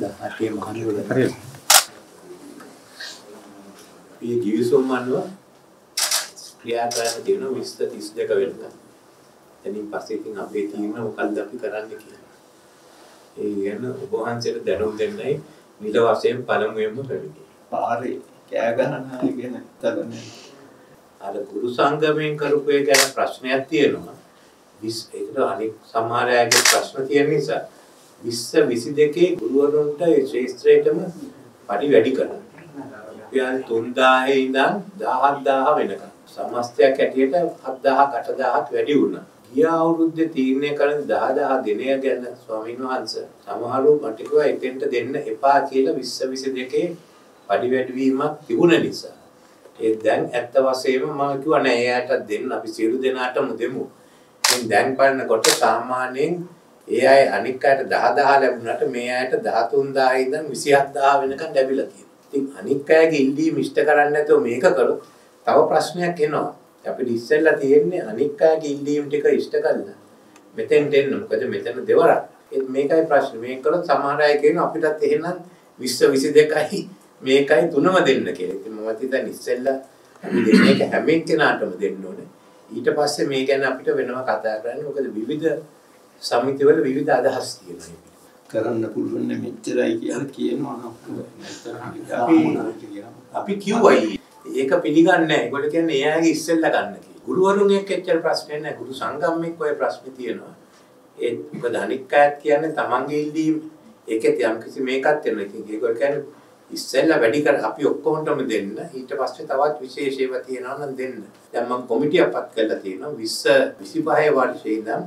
දහටේ මහනුවර හරියට. මේ ගිවිසුම් අනුව ක්‍රියා කරන්න තියෙන 20 32 වෙනකම්. එනින් පස්සේ ඉතින් අපේ තීරණ මොකක්ද අපි කරන්න කියලා. ඒ ගැන ඔබ වහන්සේට දැනුම් දෙන්නයි නිල වශයෙන් පළමුවෙන්ම කරන්නේ. පාරේ කෑ ගහන අය ගැන හිතන්නේ. අර ගුරු සංගමයෙන් කරපු එක ගැන ප්‍රශ්නයක් තියෙනවා. විස් ඒකට අනික් සමහර අයගේ ප්‍රශ්න තියෙන නිසා 20 22 ගුරුවරුන්ට ඒ ශාස්ත්‍රයටම පඩි වැඩි කරනවා. රුපියල් 3000 ඉඳන් 17000 වෙනකම්. සමස්තයක් ඇටියට 7000 8000ක් වැඩි වුණා. ගිය අවුරුද්දේ තීරණය කරන 10000 දිනය ගැන ස්වාමීන් වහන්සේ සමහරව මට කිව්වා එතෙන්ට දෙන්න එපා කියලා 20 22 පඩි වැඩිවීමක් තිබුණ නිසා. ඒ දැන් ඇත්ත වශයෙන්ම මම කිව්වා නෑ එයාට දෙන්න අපි සියලු දෙනාටම දෙමු. ඉතින් දැන් බලනකොට සාමාන්‍යයෙන් ඒ අය අනික් අයට 10000 ලැබුණාට මේ අයට 13000 ඉඳන් 27000 වෙනකන් ලැබිලා තියෙනවා. ඉතින් අනික් අයගේ ඉල්ලීම් ඉෂ්ට කරන්නේ නැතුව මේක කරොත් තව ප්‍රශ්නයක් එනවා. අපිට ඉස්සෙල්ලා තියෙන්නේ අනික් අයගේ ඉල්ලීම් ටික ඉෂ්ට කරලා මෙතෙන්ට එන්න. මොකද මෙතන දෙවරක්. ඒත් මේකයි ප්‍රශ්නේ. මේක කළොත් සමහර අය කියනවා අපිටත් එහෙනම් 20 22යි මේකයි තුනම දෙන්න කියලා. ඉතින් මම හිතන්නේ ඉස්සෙල්ලා අපි දෙන එක හැම එක්කෙනාටම දෙන්න ඕනේ. ඊට පස්සේ මේ ගැන අපිට වෙනම කතා කරන්න. මොකද විවිධ සමිතිවල විවිධ අදහස් තියෙනවා. කරන්න පුළුවන් මෙච්චරයි කියලා කියනවා අපි කිව්වයි ඒක පිළිගන්නේ නැහැ. ඒගොල්ලෝ කියන්නේ එයාගේ ඉස්සෙල්ලා ගන්න කියලා. ගුරුවරුන් එක්ක එච්චර ප්‍රශ්නේ නැහැ. ගුරු සංගම් එක්ක ඔය ප්‍රශ්නේ තියෙනවා. ඒ මොකද අනික් අයත් කියන්නේ තමන්ගේ ඉල්ලීම් ඒකෙත් යම් කිසි මේකක් තියෙනවා. ඉතින් ඒගොල්ලෝ කියන්නේ ඉස්සෙල්ලා වැඩි කර අපි ඔක්කොමටම දෙන්න. ඊට පස්සේ තවත් විශේෂ ඒවා තියෙනවා නම් දෙන්න. දැන් මම කොමිටියක් පත් කරලා තියෙනවා 20 25 වර්ෂයේ ඉඳන්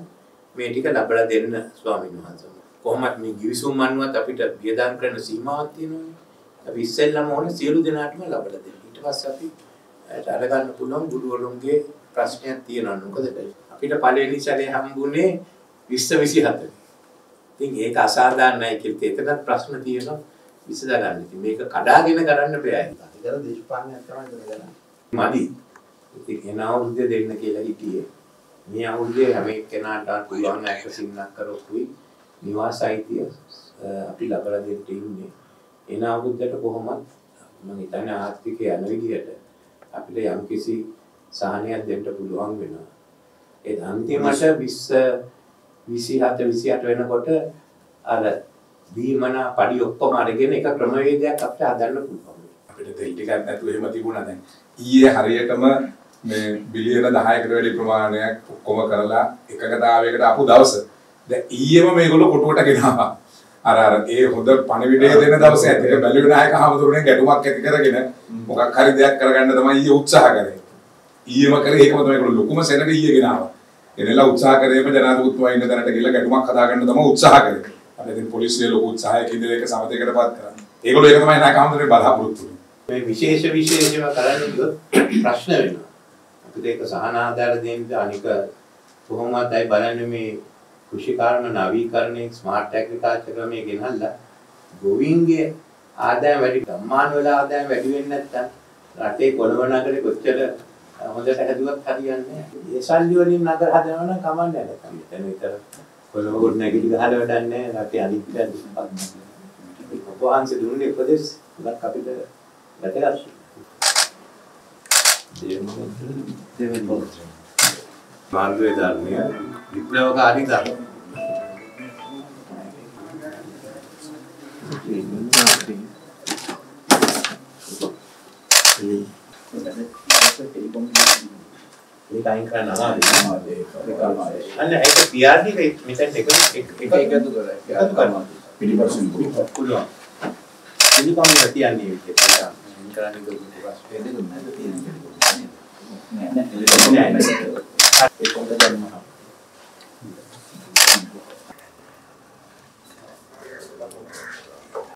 මේ ටික ලබලා දෙන්න ස්වාමීන් වහන්සේ. කොහොමත් මේ ගිවිසුම් අනුවත් අපිට වියදම් කරන සීමාවක් තියෙනවානේ. අපි ඉස්සෙල්ලාම ඕනේ සියලු දෙනාටම ලබලා දෙන්න. ඊට පස්සේ අපි ඒට අරගන්න පුළුවන් ගුරුවරුන්ගේ ප්‍රශ්නයක් තියෙනවා. මොකද අපිට පළවෙනි සැරේ හම්බුනේ 20 24. ඉතින් ඒක අසාධාරණයි කියලා එතනත් ප්‍රශ්න තියෙනවා විසඳා ගන්න. ඉතින් මේක කඩාගෙන කරන්න බෑ. අතිකර දේශපාලනයක් තමයි එතන කරන්නේ. මදි. ඉතින් එන අවුරුද්දේ දෙන්න කියලා හිටියේ. මේ අවුරුද්දේ හැම එක්කෙනාට පුළුවන් ඇකසින්නක් කරොත්තුයි නිවාස අයිතිය අපි ලබලා දෙන්න ඉන්නේ. එන අවුරුද්දට කොහොමත් මම හිතන්නේ ආර්ථිකය යන විදිහට අපිට යම්කිසි සහනයක් දෙන්න පුළුවන් වෙනවා. ඒ අන්තිමට 20 27 28 වෙනකොට අර දීමන පඩි ඔක්කොම අරගෙන එක ක්‍රමවේදයක් අපිට හදන්න පුළුවන්. අපිට තෙල් ටිකක් නැතුව එහෙම තිබුණා දැන්. ඊයේ හරියටම මේ බිලියන 10කට වැඩි ප්‍රමාණයක් ඔක්කොම කරලා එකකතාවයකට ආපු දවස. දැන් ඊයේම මේගොල්ලෝ කොටුවට ගෙනාවා. අර අර ඒ හොඳ පණිවිඩය දෙන දවසේ ඇතුලේ බැලුවේ නායක හමුදුරනේ ගැටුමක් ඇති කරගෙන මොකක් හරි දෙයක් කරගන්න තමයි ඊයේ උත්සාහ කරේ. ඊයේම කරේ ඒකම තමයි ඒගොල්ලෝ ලොකුම සෙනග ඊයේ ගෙනාවා. එනලා උත්සාහ කරේම ජනාධිපතිතුමා ඉන්න තැනට ගිහලා ගැටුමක් හදාගන්න තමයි උත්සාහ කරේ. අර ඉතින් පොලිසිය ලොකු උත්සාහයක් ඉදිරිය එක සමතේකටපත් කරා ඒගොල්ලෝ ඒක තමයි නායක හමුදුරනේ බලාපොරොත්තු වෙන්නේ මේ විශේෂ විශේෂව කරන්න ගියොත් ප්‍රශ්න වෙනවා. අපිට ඒක සහන ආධාර දෙන්න අනික කොහොමවත් අය බලන්නේ මේ කෘෂිකාර්ම නවීකරණයේ ස්මාර්ට් ඇග්‍රිකල්චර් ක්‍රමයේ ගෙනල්ලා ගොවීන්ගේ ආදායම වැඩි ගම්මාන වල ආදායම වැඩි වෙන්නේ නැත්නම් රටේ කොළඹ නගරේ කොච්චර හොඳට හැදුවත් හරියන්නේ නැහැ. ඒ සල්ලි වලින් නගර හදනවා නම් කමන්නේ නැහැ. මෙතන විතර කොළඹ ගොඩ නැගිලි ගහලා වැඩක් නැහැ. රටේ අනිත් පැත්තට. ඒ කොපහන්සේ දුන්නේ උපදෙස් ගොඩක් අපිට වැදගත්. දෙවෙනි මාර්ගයේ ධර්මය විප්ලවකාරී ධර්ම. මේක අයින් කරන්න අමාරුයි. අන්න ඒක PRD එක මෙතන එක එක එක එකතු කරලා එකතු කරනවා. පිටිපස්සෙන් පුළුවන්. පිළිපම් එක තියන්නේ විදිහට. අයින් කරන්න දුන්නු ප්‍රශ්නේ. වෙන්නේ නැහැ තියෙන කෙනෙක්. නෑ නෑ. ඒක හොඳ ධර්මයක්.